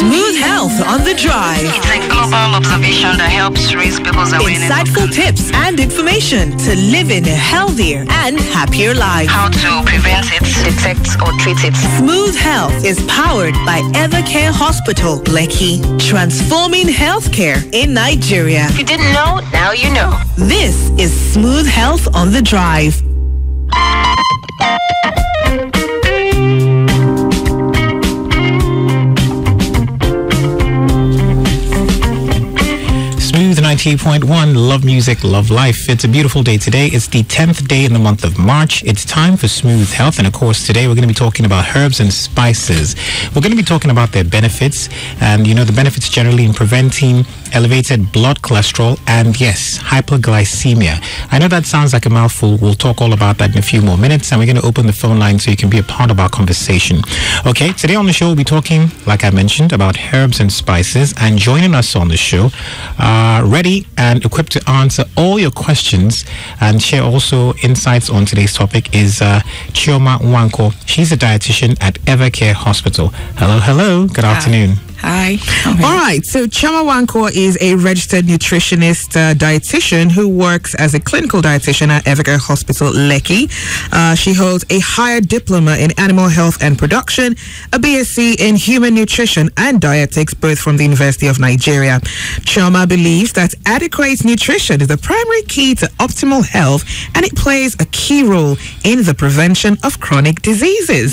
Smooth health on the drive. It's a global observation that helps raise people's awareness. Insightful tips and information to live in a healthier and happier life. How to prevent it, detect or treat it. Smooth Health is powered by Evercare Hospital, Lekki, transforming healthcare in Nigeria. If you didn't know, now you know. This is Smooth Health on the Drive. Smooth 98.1, love music, love life. It's a beautiful day today. It's the 10th day in the month of March. It's time for Smooth Health. And of course, today we're going to be talking about herbs and spices. We're going to be talking about their benefits and, you know, the benefits generally in preventing elevated blood cholesterol and, yes, hyperglycemia. I know that sounds like a mouthful. We'll talk all about that in a few more minutes. And we're going to open the phone line so you can be a part of our conversation. Okay, today on the show, we'll be talking, like I mentioned, about herbs and spices. And joining us on the show, uh, ready and equipped to answer all your questions and share also insights on today's topic is uh, Chioma Nwankwo. She's a dietitian at Evercare Hospital. Hello, hello. Good afternoon. Hi. All right. So Chioma Nwankwo is a registered nutritionist uh, dietitian who works as a clinical dietitian at Evercare Hospital, Lekki. Uh, she holds a higher diploma in animal health and production, a BSc in human nutrition and dietetics, both from the University of Nigeria. Chioma believes that adequate nutrition is the primary key to optimal health and it plays a key role in the prevention of chronic diseases.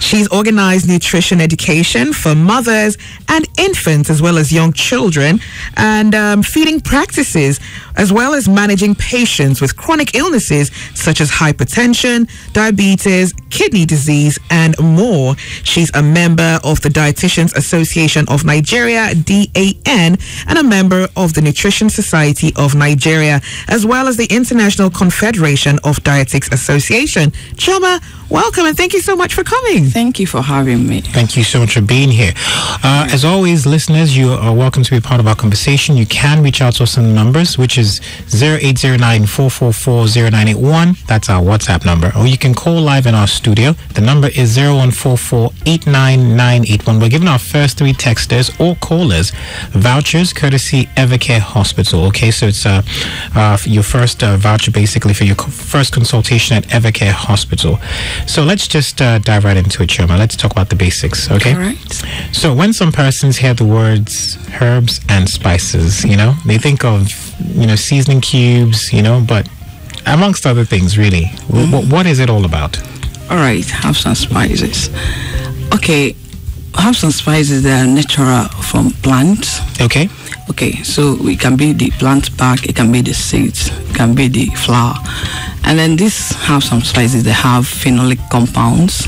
She's organized nutrition education for mothers and infants as well as young children and um, feeding practices as well as managing patients with chronic illnesses such as hypertension, diabetes, kidney disease, and more. She's a member of the Dietitians Association of Nigeria, DAN, and a member of the Nutrition Society of Nigeria, as well as the International Confederation of Dietetics Association. Chioma, welcome and thank you so much for coming. Thank you for having me. Thank you so much for being here. Uh, as always, listeners, you are welcome to be part of our conversation. You can reach out to us on the numbers, which is 0809 444 0981. That's our WhatsApp number. Or you can call live in our studio. The number is 0144 89981. We're giving our first three texters or callers vouchers courtesy Evercare Hospital. Okay, so it's uh, uh, your first uh, voucher basically for your co- first consultation at Evercare Hospital. So let's just uh, dive right into it, Chioma. Let's talk about the basics, okay? All right. So when some persons hear the words herbs and spices, you know, they think of, you know, seasoning cubes, you know, but amongst other things, really, wh- what is it all about? All right. Herbs and spices. Okay. Herbs and spices they are natural from plants. Okay. Okay, so it can be the plant bark, it can be the seeds, it can be the flower, and then these herbs and spices they have phenolic compounds.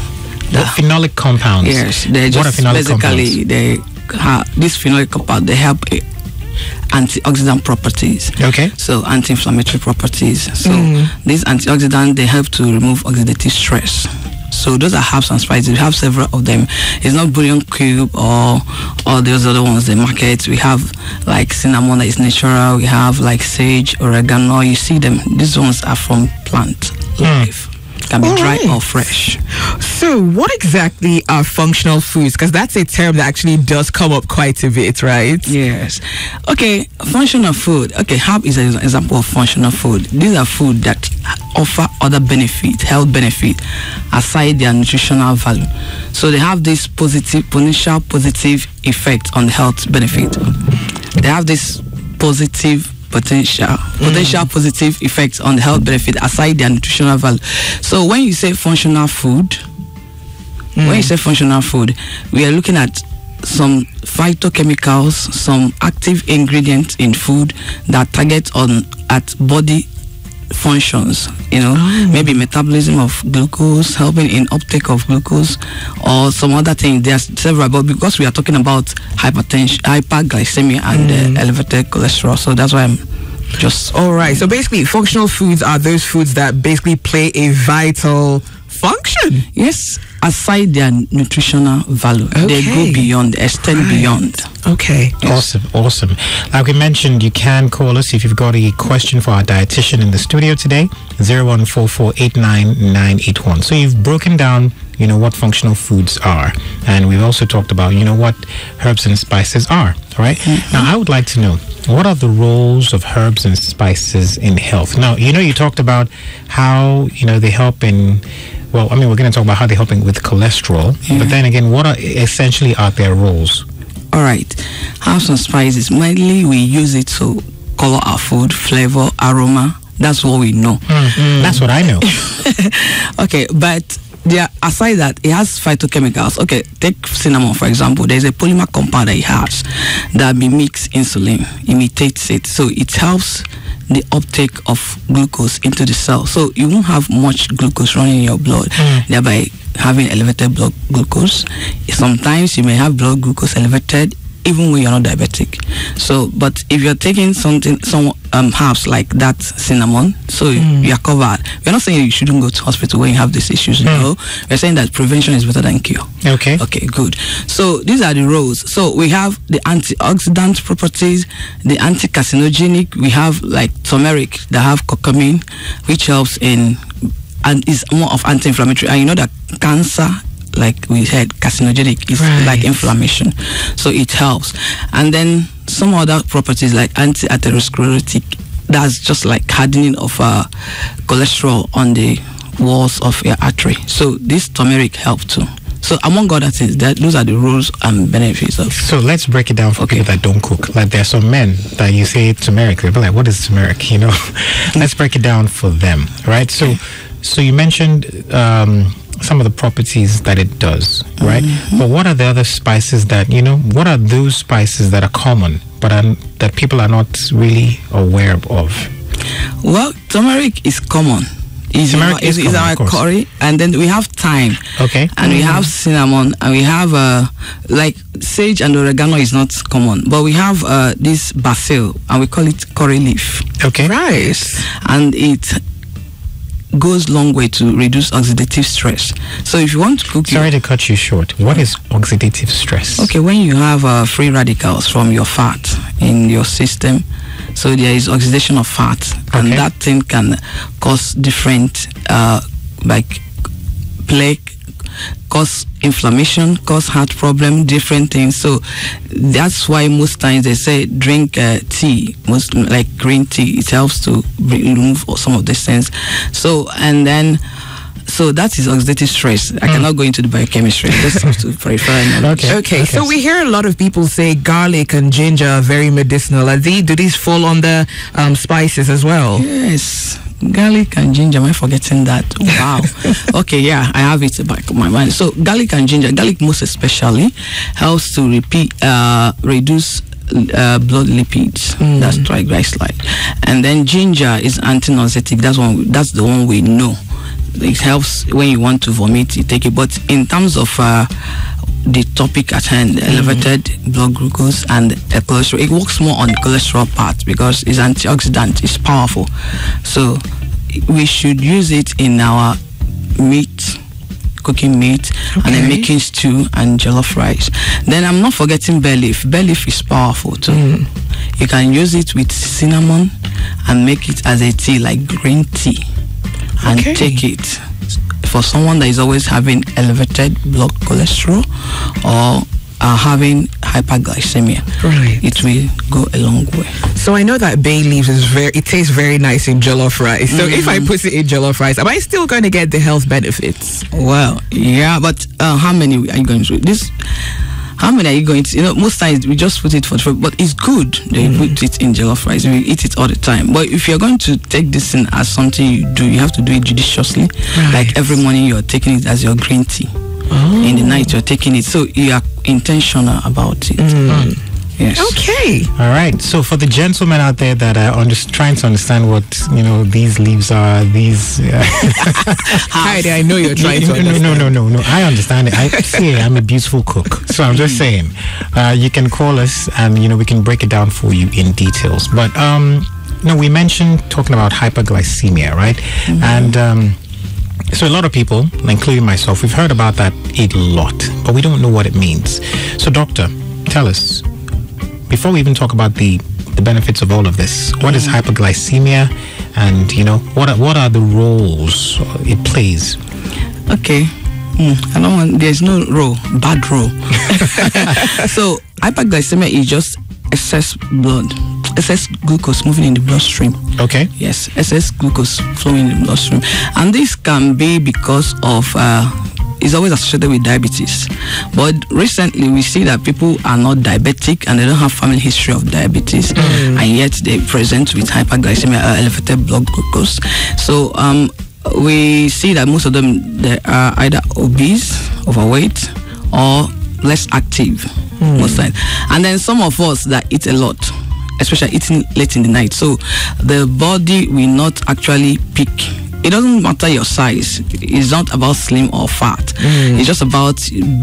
That- phenolic compounds? Yes, they what are just phenolic basically compounds? they have this phenolic compound. They help a antioxidant properties. Okay. So anti-inflammatory properties. So mm. these antioxidants they help to remove oxidative stress. So those are herbs and spices. We have several of them. It's not bouillon cube or all those other ones they market. We have like cinnamon that is natural. We have like sage, oregano. You see them. These ones are from plant mm. life. Can be All dry right. or fresh. So, what exactly are functional foods? Because that's a term that actually does come up quite a bit, right? Yes. Okay, functional food. Okay, herb is an example of functional food. These are food that offer other benefit, health benefit, aside their nutritional value. So they have this positive, potential positive effect on health benefit. They have this positive potential mm. potential positive effects on the health benefit aside their nutritional value. So when you say functional food, mm. when you say functional food, we are looking at some phytochemicals, some active ingredients in food that target on at body functions. You know, maybe metabolism of glucose, helping in uptake of glucose, or some other thing. There's several, but because we are talking about hypertension, hyperglycemia, and uh, elevated cholesterol, so that's why I'm just All right. So, basically, functional foods are those foods that basically play a vital function. yes. Aside their nutritional value, they go beyond, extend Right. beyond. Okay. Awesome, awesome. Like we mentioned, you can call us if you've got a question for our dietitian in the studio today, 0144899981. So you've broken down you know, what functional foods are. And we've also talked about, you know, what herbs and spices are, right? Mm-hmm. Now, I would like to know what are the roles of herbs and spices in health? Now, you know, you talked about how, you know, they help in, well, I mean, we're going to talk about how they're helping with cholesterol. But then again, what are essentially are their roles? All right. Herbs and spices, mainly we use it to color our food, flavor, aroma. That's what we know. Mm-hmm. That's what I know. okay, but there, aside that, it has phytochemicals. Okay, take cinnamon for example. There's a polymer compound that it has that mimics insulin, imitates it, so it helps the uptake of glucose into the cell. So you won't have much glucose running in your blood, hmm. thereby having elevated blood glucose. Sometimes you may have blood glucose elevated even when you're not diabetic. So, but if you're taking something, some um, herbs like that cinnamon, so you're covered. We're not saying you shouldn't go to hospital when you have these issues. No, we're saying that prevention is better than cure. Okay. Okay, good. So these are the roles. So we have the antioxidant properties, the anti-carcinogenic. We have like turmeric that have curcumin, which helps in and is more of anti-inflammatory. And you know that cancer, like we said, carcinogenic is Right. like inflammation, so it helps. And then some other properties like anti-atherosclerotic. That's just like hardening of uh, cholesterol on the walls of your artery. So this turmeric helps too. So among other things, that those are the rules and benefits of. So let's break it down for Okay. people that don't cook. Like there are some men that you say turmeric, they'll be like, "What is turmeric?" You know. let's break it down for them, right? So, so you mentioned um, some of the properties that it does, right? But what are the other spices that you know? What are those spices that are common but are, that people are not really aware of? Well, turmeric is common. Is Turmeric our, is is, our curry, and then we have thyme. Okay. And we have cinnamon, and we have uh, like sage and oregano is not common, but we have uh, this basil, and we call it curry leaf, Okay. Right. and it goes long way to reduce oxidative stress. So if you want to cook, Sorry to cut you short. What is oxidative stress? Okay, when you have uh, free radicals from your fat in your system, so there is oxidation of fat, and that thing can cause different, uh, like plaque, cause inflammation, cause heart problem, different things. So that's why most times they say drink uh, tea, most like green tea. It helps to remove some of these things. So and then. So that is oxidative stress. I cannot go into the biochemistry. Just to verify knowledge. Okay. Okay, so we hear a lot of people say garlic and ginger are very medicinal. Are they, do these fall under um, spices as well? Yes. Garlic and ginger, am I forgetting that? Wow. okay, yeah, I have it back of my mind. So garlic and ginger, garlic most especially helps to repeat, uh, reduce uh, blood lipids. That's triglyceride. And then ginger is anti-nauseatic. That's one. That's the one we know. It helps when you want to vomit. You take it. But in terms of uh, the topic at hand, elevated blood glucose and uh, cholesterol. It works more on the cholesterol part because it's antioxidant, it's powerful. So we should use it in our meat, cooking meat, and then making stew and jollof rice. Then I'm not forgetting bay leaf. Bay leaf is powerful too. You can use it with cinnamon and make it as a tea, like green tea, and Okay. take it for someone that is always having elevated blood cholesterol or are having hyperglycemia. Right. It will go a long way. So I know that bay leaves is very, it tastes very nice in jollof rice. So if I put it in jollof rice, am I still going to get the health benefits? Well, yeah, but uh, how many are you going to this? How many are you going to? You know, most times we just put it for, for but it's good. They mm. put it in jollof rice. We eat it all the time. But if you're going to take this in as something you do, you have to do it judiciously. Right. Like every morning, you're taking it as your green tea. In the oh. night, you're taking it. So you are intentional about it. Mm. Yes. Okay. All right. So for the gentlemen out there that are under- trying to understand what you know these leaves are, these. Uh, Heidi, I know you're trying to no, no, no, no, no, no. I understand it. I see. I'm a beautiful cook, so I'm just saying. Uh, you can call us, and you know we can break it down for you in details. But um, no, we mentioned talking about hyperglycemia, right? And um, so a lot of people, including myself, we've heard about that a lot, but we don't know what it means. So, doctor, tell us before we even talk about the the benefits of all of this, what is hyperglycemia, and you know what are, what are the roles it plays? Okay. Mm, I don't want. There's no row, bad row. so hyperglycemia is just excess blood, excess glucose moving in the bloodstream. Okay. Yes, excess glucose flowing in the bloodstream, and this can be because of. Uh, is always associated with diabetes, but recently we see that people are not diabetic and they don't have family history of diabetes, and yet they present with hyperglycemia, uh, elevated blood glucose. So um, we see that most of them they are either obese, overweight, or less active most times. And then some of us that eat a lot, especially eating late in the night. So the body will not actually peak. It doesn't matter your size. It's not about slim or fat. Mm. It's just about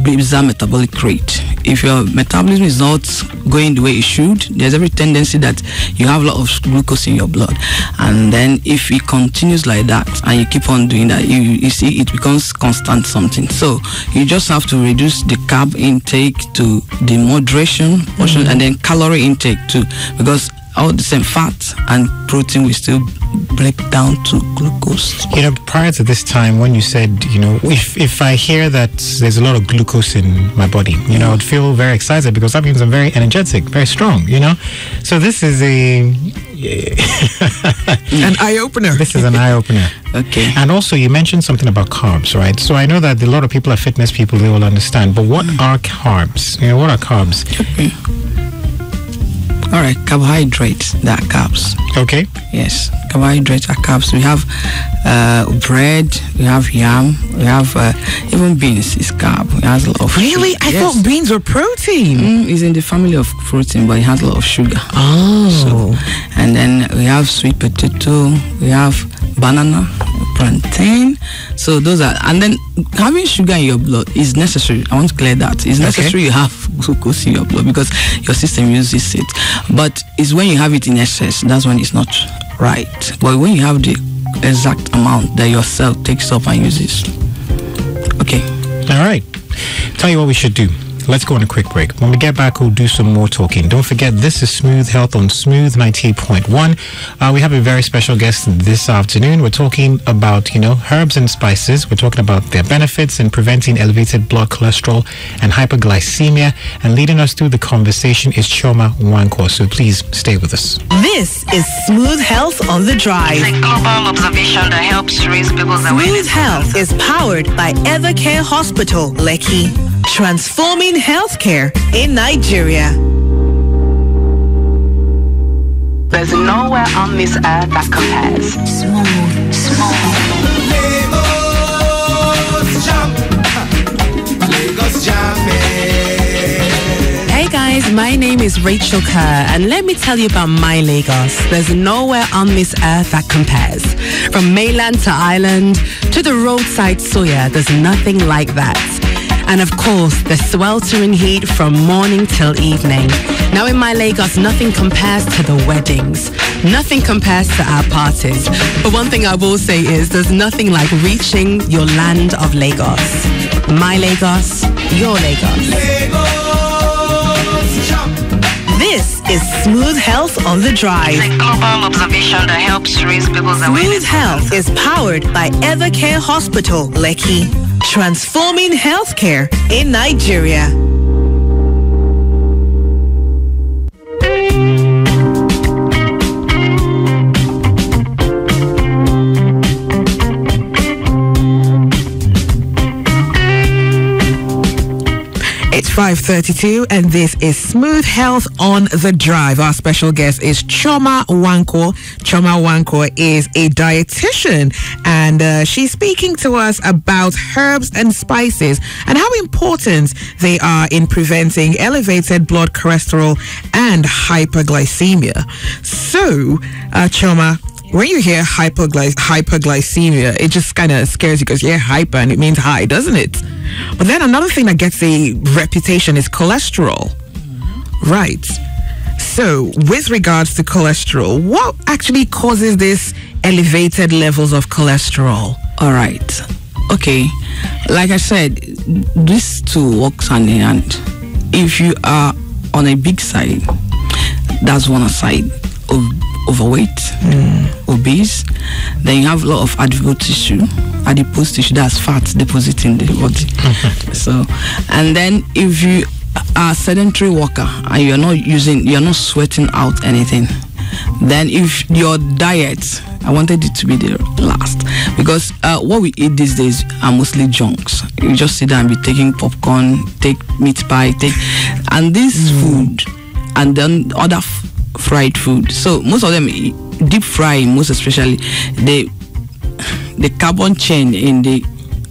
basal metabolic rate. If your metabolism is not going the way it should, there's every tendency that you have a lot of glucose in your blood. And then if it continues like that and you keep on doing that, you, you see it becomes constant something. So you just have to reduce the carb intake to the moderation portion mm. and then calorie intake too. Because all the same fat and protein will still break down to glucose. You know, prior to this time, when you said, you know, if if I hear that there's a lot of glucose in my body, you know, I'd feel very excited because that means I'm very energetic, very strong. You know, so this is a An eye opener. this is an eye opener. Okay. And also, you mentioned something about carbs, right? So I know that a lot of people are fitness people; they will understand. But what are carbs? You know, what are carbs? All right, carbohydrates, that are carbs. Okay. Yes, carbohydrates are carbs. We have uh, bread, we have yam, we have uh, even beans is carb. It has a lot of Really? sugar. I Yes. thought beans were protein. Mm, it's in the family of protein, but it has a lot of sugar. Oh. And then we have sweet potato, we have banana, plantain. So those are, and then having sugar in your blood is necessary. I want to clear that. It's necessary you have glucose in your blood because your system uses it. But it's when you have it in excess, that's when it's not right. But when you have the exact amount that your cell takes up and uses. Okay. All right. Tell you what we should do. Let's go on a quick break. When we get back, we'll do some more talking. Don't forget, this is Smooth Health on Smooth 98.1. Uh, we have a very special guest this afternoon. We're talking about, you know, herbs and spices. We're talking about their benefits in preventing elevated blood cholesterol and hyperglycemia. And leading us through the conversation is Chioma Nwankwo. So please stay with us. This is Smooth Health on the Drive. It's a global observation that helps raise people's Smooth awareness. Health is powered by Evercare Hospital, Lekki, transforming healthcare in Nigeria. There's nowhere on this earth that compares. Smooth, smooth. Hey guys, my name is Rachel Kerr, and let me tell you about my Lagos. There's nowhere on this earth that compares. From mainland to island to the roadside suya, there's nothing like that. And of course, the sweltering heat from morning till evening. Now in my Lagos, nothing compares to the weddings. Nothing compares to our parties. But one thing I will say is there's nothing like reaching your land of Lagos. My Lagos, your Lagos. Lagos This is Smooth Health on the Drive. It's a global observation that helps raise people's Smooth awareness. Health is powered by Evercare Hospital, Lekki, transforming healthcare in Nigeria. 5.32 and this is Smooth Health on the Drive. Our special guest is Chioma Nwankwo. Chioma Nwankwo is a dietitian and uh, she's speaking to us about herbs and spices and how important they are in preventing elevated blood cholesterol and hyperglycemia. So, uh, Chioma, when you hear hypergly- hyperglycemia, it just kind of scares you because you're hyper and it means high, doesn't it? But then another thing that gets a reputation is cholesterol. Right. So, with regards to cholesterol, what actually causes this elevated levels of cholesterol? All right. Okay. Like I said, these two works hand in hand. If you are on a big side, that's one side of overweight, obese. Then you have a lot of adipose tissue, adipose tissue that's fat deposit in the body. so, and then if you are a sedentary worker and you're not using, you're not sweating out anything, then if your diet, I wanted it to be the last because uh, what we eat these days are mostly junks. You just sit down and be taking popcorn, take meat pie, take, and this food, and then other f- fried food. So most of them deep frying, most especially they the carbon chain in the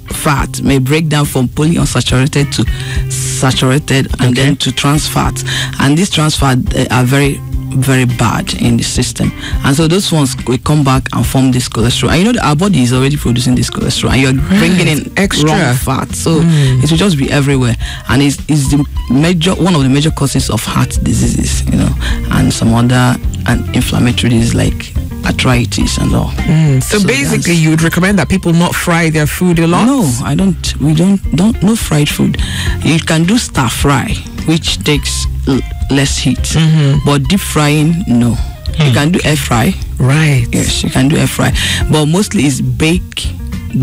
fat may break down from polyunsaturated to saturated and then to trans fat. And these trans fat uh, are very very bad in the system. And so those ones will come back and form this cholesterol. And you know that our body is already producing this cholesterol and you're bringing in Extra. wrong fat. So it will just be everywhere. And it's, it's the major one of the major causes of heart diseases you know and some other and inflammatory diseases like arthritis and all mm. So, So basically, you would recommend that people not fry their food a lot? no, I don't. We don't. Don't no fried food. You can do stir fry, which takes l- less heat, mm-hmm. but deep frying, no. You hmm. can do air fry. Right. Yes, you can do air fry, but mostly it's bake,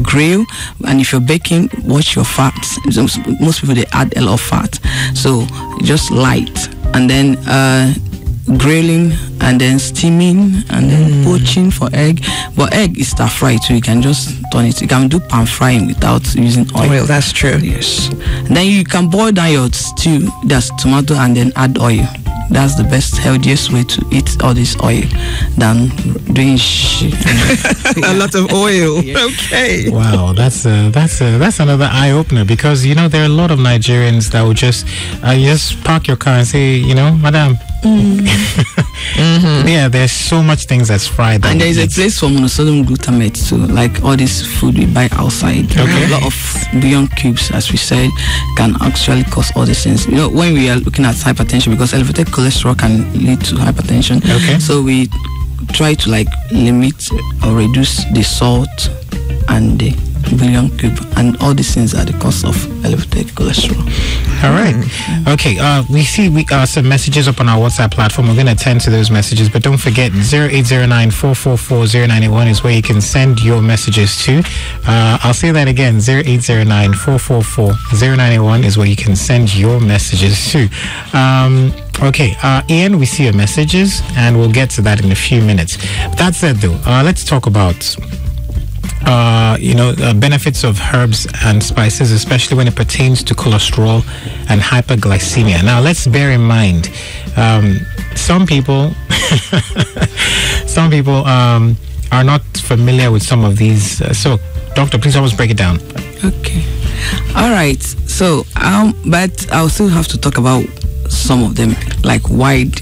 grill, and if you're baking, watch your fats. Most people they add a lot of fat, so just light, and then uh, grilling, and then steaming, and then poaching for egg. But egg is stir fry too. You can just turn it. You can do pan frying without using oil. Well, that's true. Yes. And then you can boil down your stew, that's tomato, and then add oil. That's the best, healthiest way to eat all this oil than doing shit. A lot of oil. Okay. Wow, that's a, that's a, that's another eye opener because you know there are a lot of Nigerians that will just uh, just park your car and say, you know, madam. Mm-hmm. Yeah, there's so much things that's fried. that And there is we a place for monosodium glutamate too, like all this food we buy outside. Okay. A lot of bouillon cubes, as we said, can actually cause all these things. You know, when we are looking at hypertension, because elevated cholesterol can lead to hypertension. Okay. So we try to like limit or reduce the salt and the bouillon cube, and all these things are the cause of elevated cholesterol. All right. Okay. Uh, we see we uh, some messages up on our WhatsApp platform. We're going to attend to those messages, but don't forget 0809 444 0981 is where you can send your messages to. Uh, I'll say that again 0809 444 0981 is where you can send your messages to. Um, okay. Uh, Ian, we see your messages, and we'll get to that in a few minutes. That said, though, uh, let's talk about uh, you know, benefits of herbs and spices, especially when it pertains to cholesterol and hyperglycemia. Now, let's bear in mind, um, some people, some people um, are not familiar with some of these. Uh, so, doctor, please always break it down. Okay. All right. So, um, but I'll still have to talk about some of them, like wide.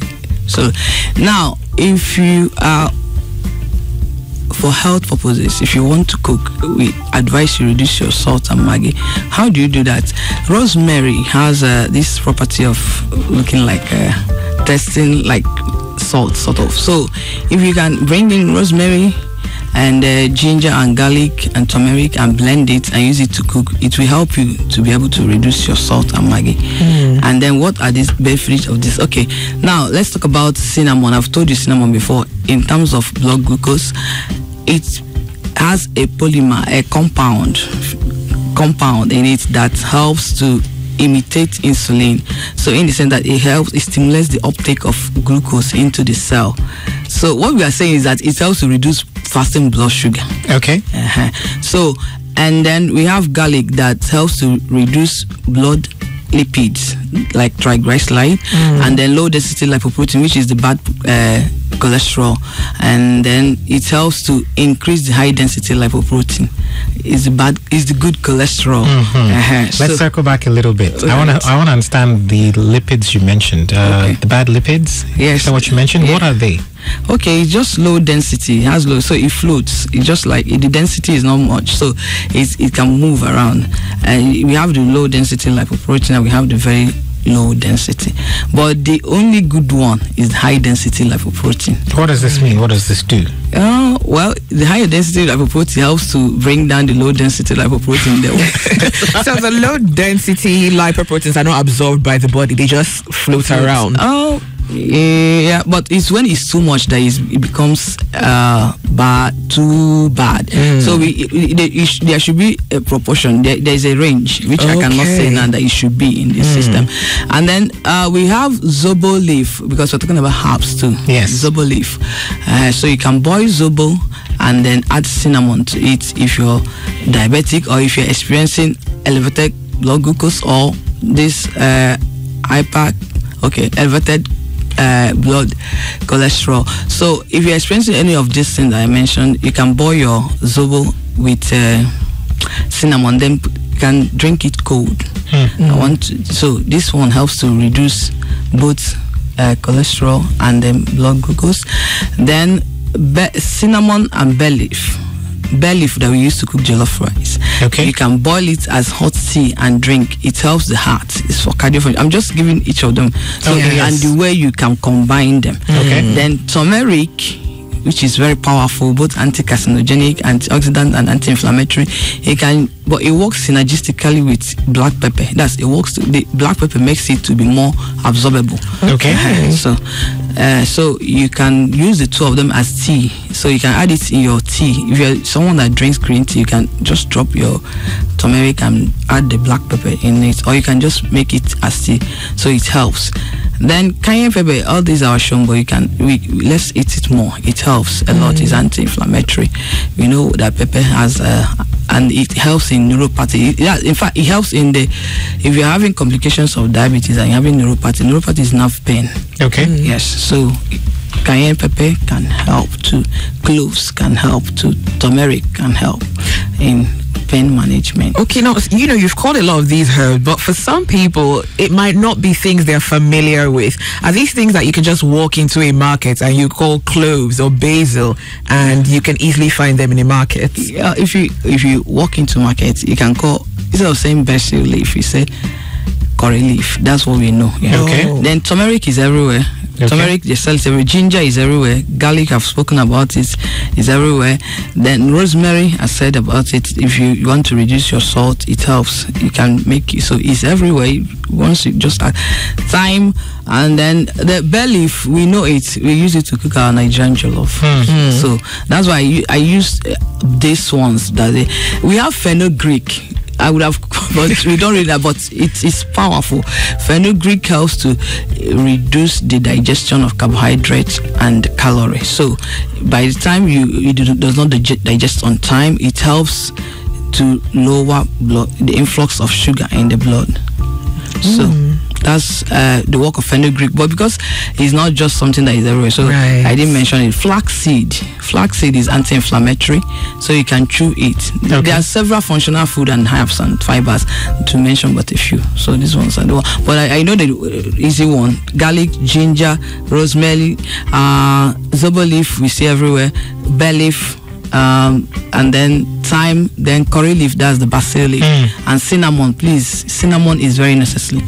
So, now, if you are for health purposes, if you want to cook, we advise you reduce your salt and maggi. How do you do that? Rosemary has uh, this property of looking like uh, testing like salt, sort of. So, if you can bring in rosemary and uh, ginger and garlic and turmeric and blend it and use it to cook, it will help you to be able to reduce your salt and maggi. And then what are these benefits of this? Okay, now let's talk about cinnamon. I've told you cinnamon before. In terms of blood glucose, it has a polymer, a compound, compound in it that helps to imitate insulin. So in the sense that it helps, it stimulates the uptake of glucose into the cell. So what we are saying is that it helps to reduce fasting blood sugar. Okay. Uh-huh. So, and then we have garlic that helps to reduce blood lipids like triglyceride and then low density lipoprotein which is the bad uh, cholesterol and then it helps to increase the high density level protein. is the bad is the good cholesterol Uh-huh. Let's So- circle back a little bit. I want to I want to understand the lipids you mentioned. Uh, Okay. The bad lipids. Yes. That what you mentioned? What are they? Okay, it's just low density. It has low, so it floats. It's just like the density is not much, so it's, it can move around. And we have the low density lipoprotein, and we have the very low density. But the only good one is high density lipoprotein. What does this mean? What does this do? Uh, well, the higher density lipoprotein helps to bring down the low density lipoprotein. There. so the low density lipoproteins are not absorbed by the body; they just float around. Oh, Yeah, but it's when it's too much that it's, it becomes uh, bad, too bad. So we, it, it- it sh- there should be a proportion. There, there's a range which I cannot say now that it should be in the system. And then uh, we have zobo leaf because we're talking about herbs too. Yes. zobo leaf. Uh, so you can boil zobo and then add cinnamon to it if you're diabetic or if you're experiencing elevated blood glucose or this uh, hyper, okay, elevated uh, blood cholesterol. So if you're experiencing any of these things that I mentioned, you can boil your zobo with uh, cinnamon, then you can drink it cold. I want to, so this one helps to reduce both uh, cholesterol and then blood glucose. Then be- cinnamon and bay leaf. Bay leaf that we use to cook jollof rice. Okay. You can boil it as hot tea and drink. It helps the heart. It's for cardio. I'm just giving each of them. So Okay, and yes. the way you can combine them. Okay. Then turmeric, which is very powerful, both anti-carcinogenic, antioxidant, and anti-inflammatory. It can, but it works synergistically with black pepper. That's it works. To, the black pepper makes it to be more absorbable. Okay. Uh, so, uh, so you can use the two of them as tea. So you can add it in your tea. If you're someone that drinks green tea, you can just drop your turmeric and add the black pepper in it, or you can just make it as tea. So it helps. Then cayenne pepper, all these are shown, but you can we let's eat it more. It helps a lot. It's anti-inflammatory. We know that pepper has uh, and it helps in neuropathy. It- in fact, it helps in the if you're having complications of diabetes and you're having neuropathy. Neuropathy is nerve pain. Okay. Yes, so cayenne pepper can help too. Cloves can help too. Turmeric can help in pain management. Okay, now you know you've called a lot of these herbs, but for some people it might not be things they're familiar with. Are these things that you can just walk into a market and you call cloves or basil, and you can easily find them in a market? Yeah, if you if you walk into market, you can call instead of saying basil leaf, you say curry leaf. That's what we know. yeah. Okay. Then turmeric is everywhere. Okay. Turmeric, they sell it everywhere. Ginger is everywhere. Garlic, I've spoken about it, is everywhere. Then rosemary, I said about it. If you want to reduce your salt, it helps. You can make it so it's everywhere. Once you just add thyme, and then the bay leaf, we know it. We use it to cook our Nigerian jollof. So that's why I use uh, these ones. That they, we have fenugreek. I would have, but we don't read that. But it is powerful. Fenugreek helps to uh, reduce the digestion of carbohydrates and calories. So by the time you it do- does not digest on time, it helps to lower blood the influx of sugar in the blood. So that's uh, the work of fenugreek. But because it's not just something that is everywhere, so Right. I didn't mention it. Flaxseed. Flaxseed is anti-inflammatory, so you can chew it. Okay. There are several functional food and herbs and fibers to mention, but a few. So these ones are the one. But I, I know the uh, easy one: garlic, ginger, rosemary, uh, zobo leaf. We see everywhere. Bay leaf. Um, and then thyme, then curry leaf, that's the basil leaf, and cinnamon. Please, cinnamon is very necessary.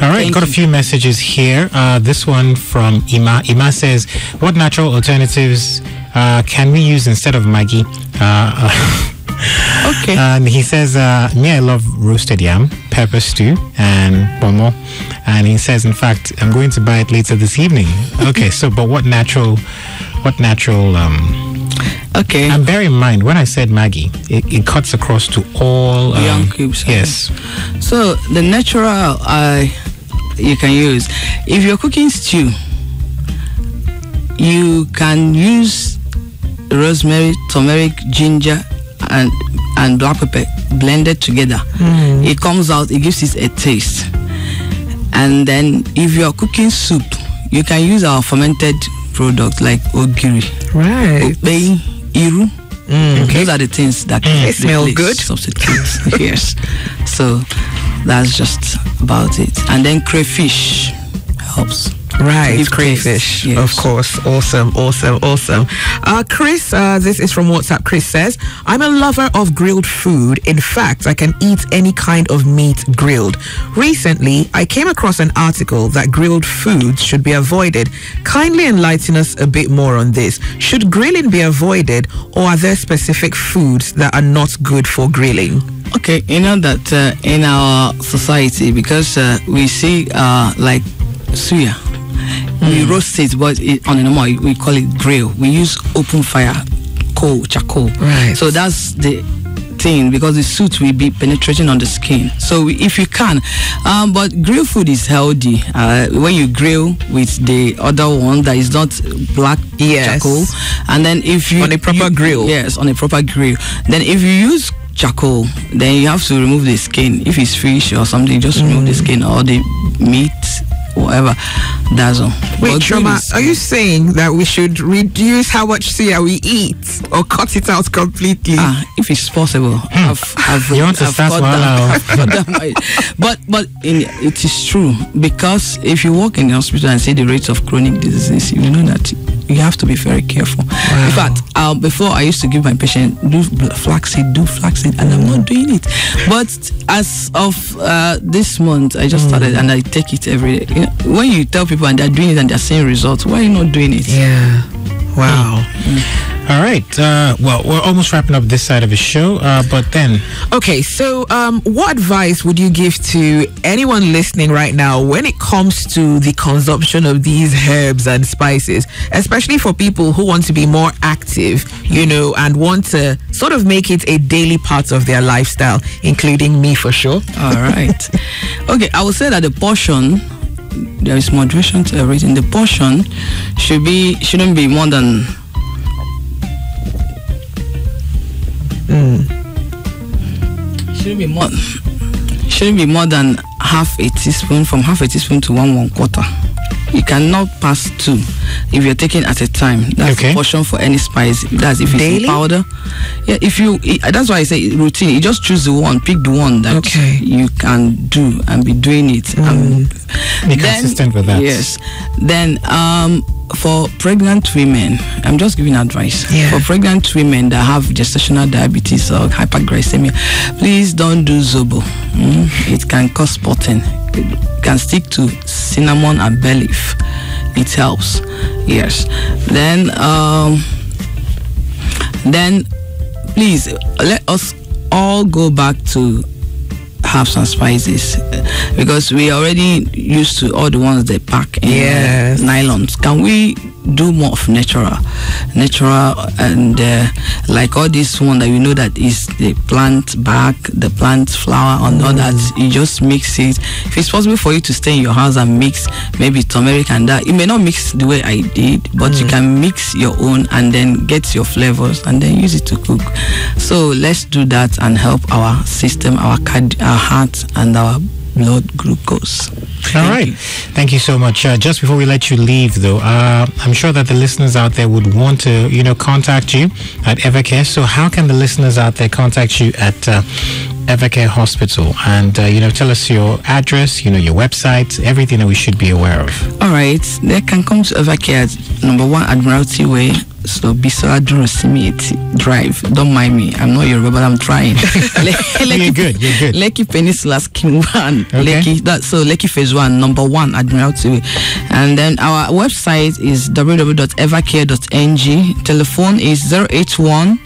All right, Thank got a few messages here. Uh, this one from Ima. Ima says, "What natural alternatives uh, can we use instead of Maggi?" Uh, Okay. and he says, uh, "Me, I love roasted yam, pepper stew, and bomo." And he says, "In fact, I'm going to buy it later this evening." Okay, so but what natural, what natural? Um, Okay. and bear in mind when I said Maggi, it, it cuts across to all um, Young cubes. Yes. So the natural uh, you can use if you're cooking stew, you can use rosemary, turmeric, ginger, and and black pepper blended together. It comes out. It gives it a taste. And then if you're cooking soup, you can use our fermented products like ogiri, Right. okpei, iru. Mm. Those are the things that mm. can They smell good. Substitutes. yes. So that's just about it. And then crayfish helps. Right, Give crayfish. yes. Of course. Awesome, awesome, awesome. Uh, Chris, uh, this is from WhatsApp. Chris says, I'm a lover of grilled food. In fact, I can eat any kind of meat grilled. Recently, I came across an article that grilled foods should be avoided. Kindly enlighten us a bit more on this. Should grilling be avoided, or are there specific foods that are not good for grilling? Okay, you know that uh, in our society, because uh, we see uh, like suya, We roast it, but it, on a normal we call it grill. We use open fire, coal, charcoal. Right. So that's the thing because the soot will be penetrating on the skin. So if you can, um, but grill food is healthy. Uh, when you grill with the other one that is not black Yes. charcoal, and then if you On a proper you- grill. yes, on a proper grill. Then if you use charcoal, then you have to remove the skin. If it's fish or something, just remove Mm. the skin or the meat, whatever. That's all. Wait, But grill is- are you saying that we should reduce how much suya we eat or cut it out completely? Ah, if it's possible, I've, I've, You want to I've start cut down-. I've cut but but in, it is true because if you work in the hospital and see the rates of chronic diseases, you know that you have to be very careful. In fact, uh, before I used to give my patient do flaxseed, do flaxseed, and I'm not doing it. But as of uh, this month, I just started and I take it every day. You know, when you tell people and they're doing it and they're seeing results, why are you not doing it? yeah. Wow. All right. Uh, well, we're almost wrapping up this side of the show, uh, but then Okay, so um, what advice would you give to anyone listening right now when it comes to the consumption of these herbs and spices, especially for people who want to be more active, you know, and want to sort of make it a daily part of their lifestyle, including me for sure? All right. okay, I would say that the portion there is moderation to everything. The portion should be shouldn't be more than shouldn't be more shouldn't be more than half a teaspoon from half a teaspoon to one one quarter. You cannot pass two if you're taking at a time. That's Okay. the portion for any spice. That's if it's Daily? powder. Yeah, if you i- that's why I say routine. You just choose the one, pick the one that Okay. you can do and be doing it. And Be consistent with that. Yes. Then um, for pregnant women, I'm just giving advice. Yeah. For pregnant women that have gestational diabetes or hyperglycemia, please don't do Zobo. Mm, It can cause spotting. It can stick to cinnamon and bay leaf. It helps. Yes. Then um, then please let us all go back to herbs and spices because we already used to all the ones they pack in uh, Yes. nylons. Can we do more of natural, natural, and uh, like all this one that you know that is the plant bark, the plant flower, and all that. You just mix it. If it's possible for you to stay in your house and mix maybe turmeric and that, it may not mix the way I did, but you can mix your own and then get your flavors and then use it to cook. So let's do that and help our system, our card, our heart, and our blood glucose. All right. Thank you so much. Uh, just before we let you leave, though, uh, I'm sure that the listeners out there would want to, you know, contact you at Evercare. So, how can the listeners out there contact you at uh, Evercare Hospital? And, uh, you know, tell us your address, you know, your website, everything that we should be aware of. All right, they can come to Evercare at number one Admiralty Way, so Bisola Durosinmi Drive. Don't mind me, I'm not Yoruba, but I'm trying. Le- You're good, you're good. Lekki Peninsula Scheme One, Okay. Lekki. That, so Lekki Phase One, number one Admiralty Way, and then our website is www.evercare.ng. Telephone is 081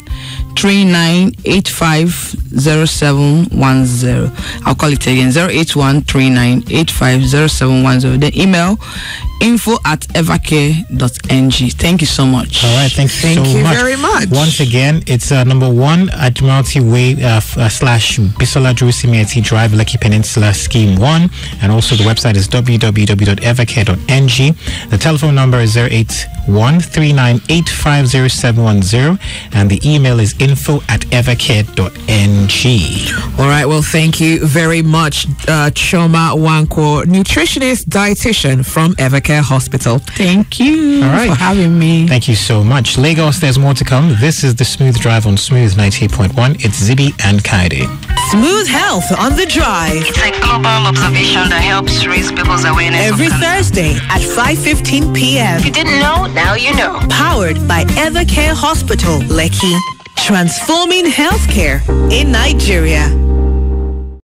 39850710. I'll call it again 081 39850710. The email info at evercare.ng. Thank you so much. All right, thank you Thank so you much. very much. Once again, it's uh, number one Admiralty Way uh, f- uh, slash Bisola Durosinmi-Etti Drive, Lekki Peninsula Scheme 1. And also the website is www.evercare.ng. The telephone number is 081 And the email is info at evercare.ng. All right. Well, thank you very much, uh, Chioma Nwankwo, nutritionist, dietitian from Evercare Hospital. Thank you All right. for having me. Thank you so much. Lagos, there's more to come. This is the Smooth Drive on Smooth 98.1. It's Zibi and Kaide. Smooth health on the drive. It's a global observation that helps raise people's awareness. Every. Thursday at 5.15 p.m. If you didn't know, now you know. Powered by Evercare Hospital, Lekki. Transforming healthcare in Nigeria.